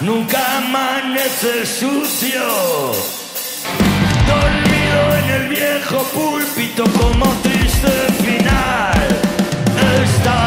nunca amanece sucio. Dormido en el viejo púlpito como triste final. Está